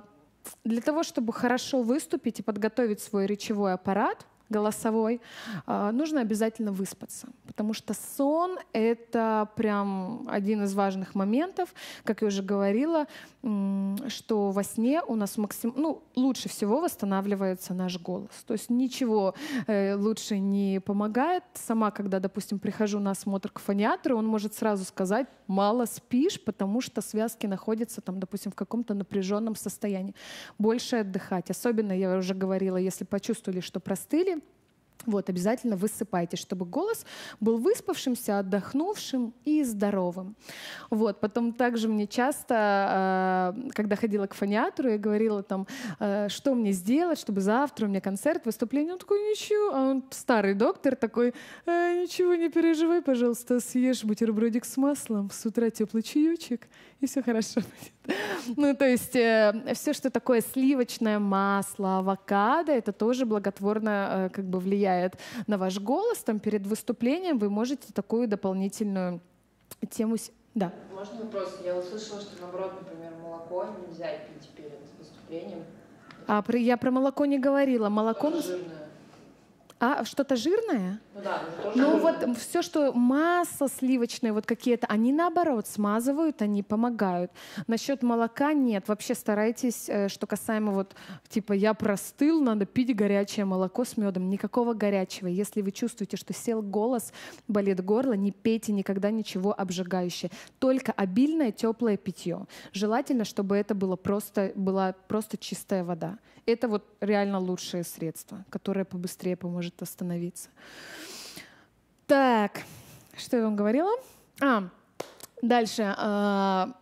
для того, чтобы хорошо выступить и подготовить свой речевой аппарат, голосовой, а, нужно обязательно выспаться, потому что сон — это прям один из важных моментов. Как я уже говорила, что во сне у нас максим... ну, лучше всего восстанавливается наш голос. То есть ничего э, лучше не помогает. Сама, когда, допустим, прихожу на осмотр к фониатру, он может сразу сказать, мало спишь, потому что связки находятся, там, допустим, в каком-то напряженном состоянии. Больше отдыхать. Особенно, я уже говорила, если почувствовали, что простыли, вот, обязательно высыпайте, чтобы голос был выспавшимся, отдохнувшим и здоровым. Вот, потом также мне часто, э, когда ходила к фониатору, я говорила там, э, что мне сделать, чтобы завтра у меня концерт, выступление. Он такой, ничего, а он старый доктор такой, э, ничего не переживай, пожалуйста, съешь бутербродик с маслом, с утра теплый чаечек, и все хорошо будет. Ну, то есть э, все, что такое сливочное масло, авокадо, это тоже благотворно э, как бы влияет на ваш голос. Там перед выступлением вы можете такую дополнительную тему... Да. Можно вопрос? Я услышала, что наоборот, например, молоко нельзя пить перед выступлением. А про, я про молоко не говорила. Молоко... Жирное. А что-то жирное? Ну да, ну вот все, что масло сливочное, вот какие-то, они наоборот смазывают, они помогают. Насчет молока нет. Вообще старайтесь, э, что касаемо вот типа я простыл, надо пить горячее молоко с медом. Никакого горячего. Если вы чувствуете, что сел голос, болит горло, не пейте никогда ничего обжигающее. Только обильное теплое питье. Желательно, чтобы это было просто, была просто чистая вода. Это вот реально лучшее средство, которое побыстрее поможет остановиться. Так, что я вам говорила? А, дальше. А,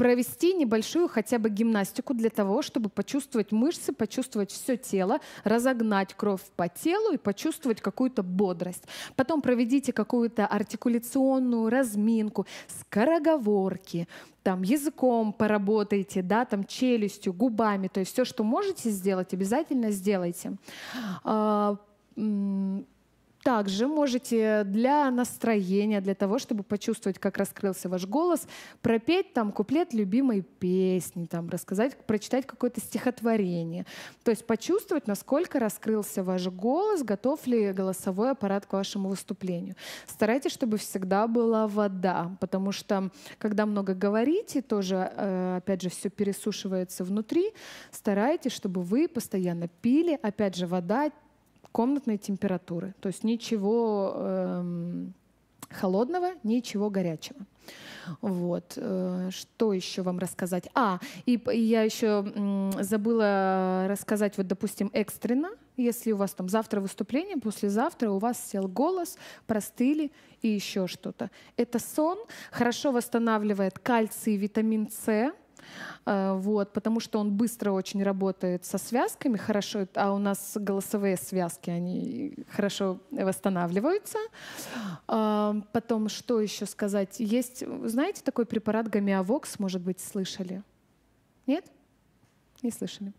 провести небольшую хотя бы гимнастику для того, чтобы почувствовать мышцы, почувствовать все тело, разогнать кровь по телу и почувствовать какую-то бодрость. Потом проведите какую-то артикуляционную разминку, скороговорки, там языком поработайте, да, там челюстью, губами, то есть все, что можете сделать, обязательно сделайте. Также можете для настроения, для того, чтобы почувствовать, как раскрылся ваш голос, пропеть там куплет любимой песни, там, рассказать, прочитать какое-то стихотворение. То есть почувствовать, насколько раскрылся ваш голос, готов ли голосовой аппарат к вашему выступлению. Старайтесь, чтобы всегда была вода, потому что когда много говорите, тоже, э, опять же, все пересушивается внутри. Старайтесь, чтобы вы постоянно пили, опять же, вода, комнатной температуры. То есть ничего эм, холодного, ничего горячего. Вот. Э, что еще вам рассказать? А, и я еще забыла рассказать, вот, допустим, экстренно, если у вас там завтра выступление, послезавтра у вас сел голос, простыли и еще что-то. Это сон хорошо восстанавливает кальций и витамин С, Э, вот, потому что он быстро очень работает со связками, хорошо, а у нас голосовые связки, они хорошо восстанавливаются. Э, потом, что еще сказать? Есть, знаете, такой препарат гомеовокс, может быть, слышали? Нет? Не слышали.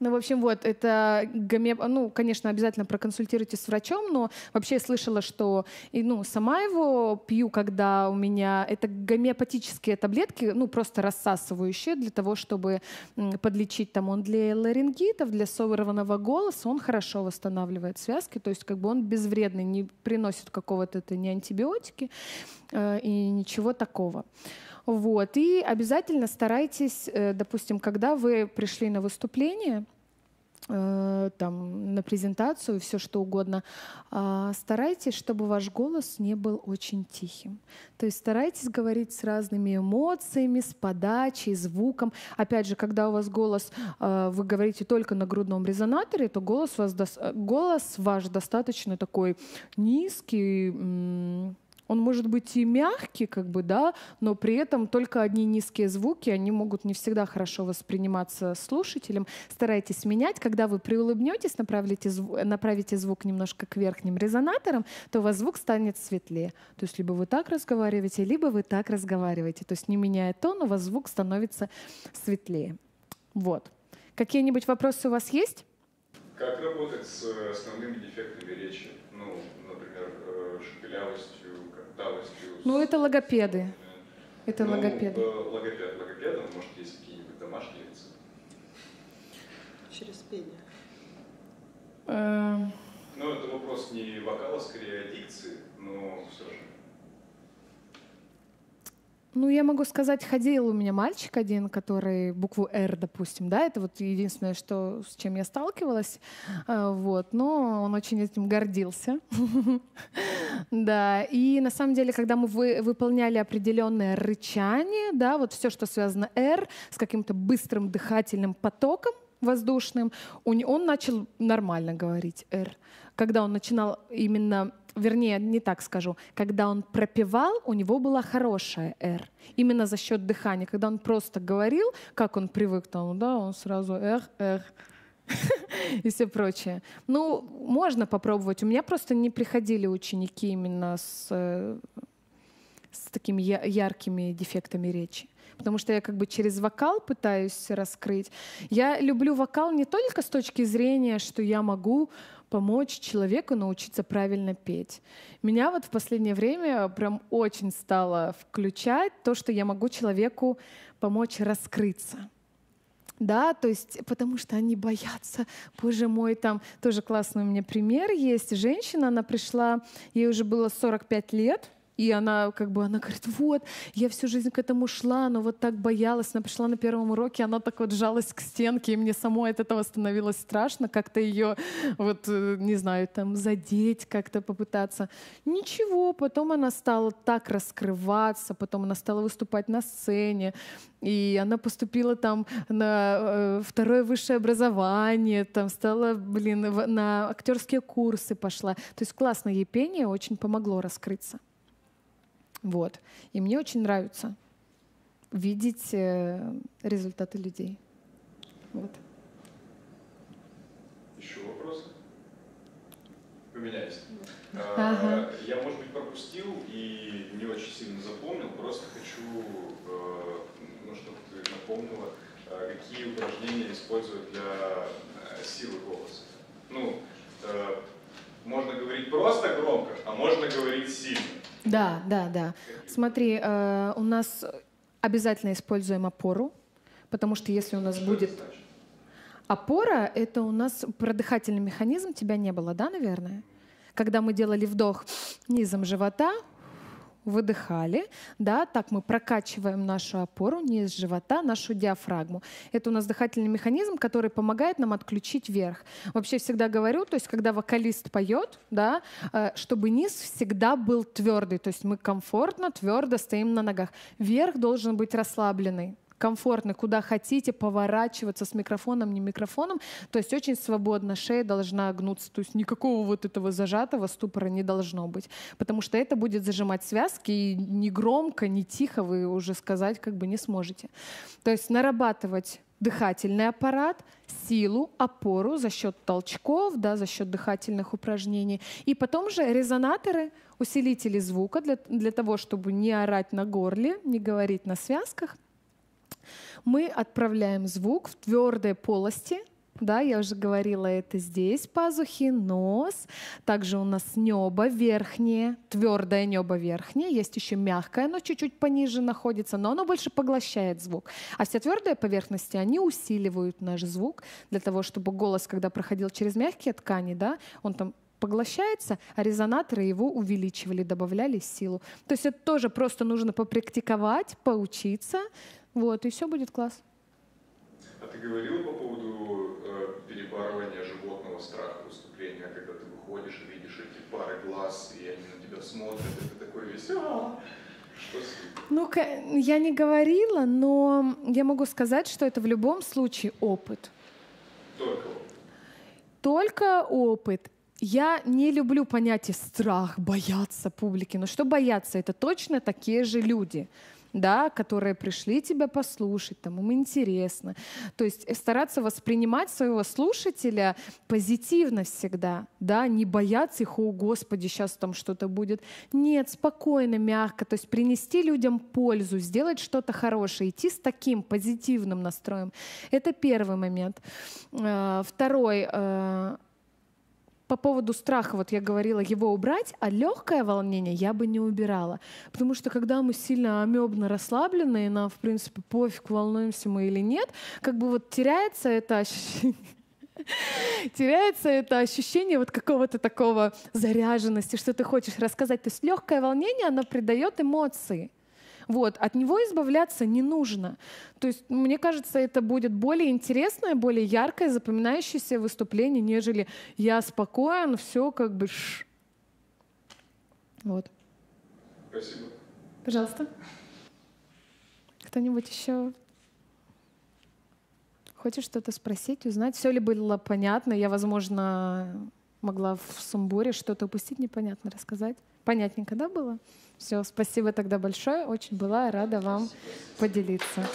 Ну, в общем, вот, это гоме... Ну, конечно, обязательно проконсультируйтесь с врачом, но вообще я слышала, что и, ну, сама его пью, когда у меня... Это гомеопатические таблетки, ну, просто рассасывающие для того, чтобы подлечить там он для ларингитов, для сорванного голоса, он хорошо восстанавливает связки, то есть как бы он безвредный, не приносит какого-то это не антибиотики э, и ничего такого. Вот. И обязательно старайтесь, э, допустим, когда вы пришли на выступление, э, там, на презентацию, все что угодно, а, старайтесь, чтобы ваш голос не был очень тихим. То есть старайтесь говорить с разными эмоциями, с подачей, звуком. Опять же, когда у вас голос, а, вы говорите только на грудном резонаторе, то голос, вас, голос ваш достаточно такой низкий, он может быть и мягкий, как бы, да, но при этом только одни низкие звуки, они могут не всегда хорошо восприниматься слушателем. Старайтесь менять. Когда вы приулыбнетесь, направите, зв... направите звук немножко к верхним резонаторам, то у вас звук станет светлее. То есть либо вы так разговариваете, либо вы так разговариваете. То есть не меняя тон, у вас звук становится светлее. Вот. Какие-нибудь вопросы у вас есть? Как работать с основными дефектами речи? Ну, например, э, шепелявостью. Ну, это логопеды. Это ну, логопеды. Э, логопед, логопедом, может, есть какие-нибудь домашние рецепты? Через пение. Эм. Ну, это вопрос не вокала, скорее, а дикции, но все же. Ну, я могу сказать, ходил у меня мальчик один, который букву «Р», допустим, да, это вот единственное, что, с чем я сталкивалась, а, вот, но он очень этим гордился, да, и на самом деле, когда мы вы, выполняли определенное рычание, да, вот все, что связано «Р», с каким-то быстрым дыхательным потоком воздушным, он начал нормально говорить «Р». Когда он начинал именно вернее, не так скажу, когда он пропевал, у него была хорошая «р». Именно за счет дыхания. Когда он просто говорил, как он привык, там, да, он сразу «эх, эх», и все прочее. Ну, можно попробовать. У меня просто не приходили ученики именно с, э, с такими яркими дефектами речи потому что я как бы через вокал пытаюсь раскрыть. Я люблю вокал не только с точки зрения, что я могу помочь человеку научиться правильно петь. Меня вот в последнее время прям очень стало включать то, что я могу человеку помочь раскрыться. Да, то есть, потому что они боятся, боже мой, там тоже классный у меня пример есть. Женщина, она пришла, ей уже было 45 лет, и она как бы, она говорит, вот, я всю жизнь к этому шла, но вот так боялась. Она пришла на первом уроке, она так вот сжалась к стенке, и мне самой от этого становилось страшно, как-то ее, вот, э, не знаю, там, задеть, как-то попытаться. Ничего, потом она стала так раскрываться, потом она стала выступать на сцене, и она поступила там на э, второе высшее образование, там стала, блин, на актерские курсы пошла. То есть классно ей пение очень помогло раскрыться. Вот. И мне очень нравится видеть э, результаты людей. Вот. Еще вопросы? У меня есть. Ага. Я, может быть, пропустил и не очень сильно запомнил. Просто хочу, э, ну, чтобы ты напомнила, э, какие упражнения используют для силы голоса. Ну, можно говорить просто громко, а можно говорить сильно. Да, да, да. Смотри, э, у нас обязательно используем опору, потому что если у нас что будет... Опора — это у нас продыхательный механизм, тебя не было, да, наверное? Когда мы делали вдох низом живота, выдыхали, да, так мы прокачиваем нашу опору, низ живота, нашу диафрагму. Это у нас дыхательный механизм, который помогает нам отключить верх. Вообще всегда говорю, то есть когда вокалист поет, да, э, чтобы низ всегда был твердый, то есть мы комфортно, твердо стоим на ногах. Верх должен быть расслабленный комфортно, куда хотите, поворачиваться с микрофоном, не микрофоном. То есть очень свободно, шея должна гнуться. То есть никакого вот этого зажатого ступора не должно быть. Потому что это будет зажимать связки, и ни громко, ни тихо вы уже сказать как бы не сможете. То есть нарабатывать дыхательный аппарат, силу, опору за счет толчков, да, за счет дыхательных упражнений. И потом же резонаторы, усилители звука для, для того, чтобы не орать на горле, не говорить на связках – мы отправляем звук в твердые полости, да, я уже говорила, это здесь пазухи, нос. Также у нас небо верхнее, твердое небо верхнее. Есть еще мягкое, оно чуть-чуть пониже находится, но оно больше поглощает звук. А все твердые поверхности, они усиливают наш звук для того, чтобы голос, когда проходил через мягкие ткани, да, он там поглощается, а резонаторы его увеличивали, добавляли силу. То есть это тоже просто нужно попрактиковать, поучиться, вот, и все будет класс. А ты говорила по поводу э, перебарывания животного страха у когда ты выходишь и видишь эти пары глаз, и они на тебя смотрят, и ты такой весь, «А, что с ним?» Ну, я не говорила, но я могу сказать, что это в любом случае опыт. Только. Только опыт. Я не люблю понятие страх, бояться публики. Но что бояться? Это точно такие же люди да, которые пришли тебя послушать, там, им интересно. То есть стараться воспринимать своего слушателя позитивно всегда, да, не бояться их, о, Господи, сейчас там что-то будет. Нет, спокойно, мягко, то есть принести людям пользу, сделать что-то хорошее, идти с таким позитивным настроем. Это первый момент. Э, Второй, э, по поводу страха, вот я говорила, его убрать, а легкое волнение я бы не убирала. Потому что когда мы сильно амебно расслаблены, и нам, в принципе, пофиг, волнуемся мы или нет, как бы вот теряется это ощущение, теряется это ощущение вот какого-то такого заряженности, что ты хочешь рассказать. То есть легкое волнение, оно придает эмоции. Вот, от него избавляться не нужно. То есть, мне кажется, это будет более интересное, более яркое, запоминающееся выступление, нежели я спокоен, все как бы ш. Вот. Спасибо. Пожалуйста. Кто-нибудь еще хочет что-то спросить, узнать? Все ли было понятно? Я, возможно, могла в сумбуре что-то упустить, непонятно рассказать. Понятненько, да, было? Все, спасибо тогда большое. Очень была рада вам поделиться.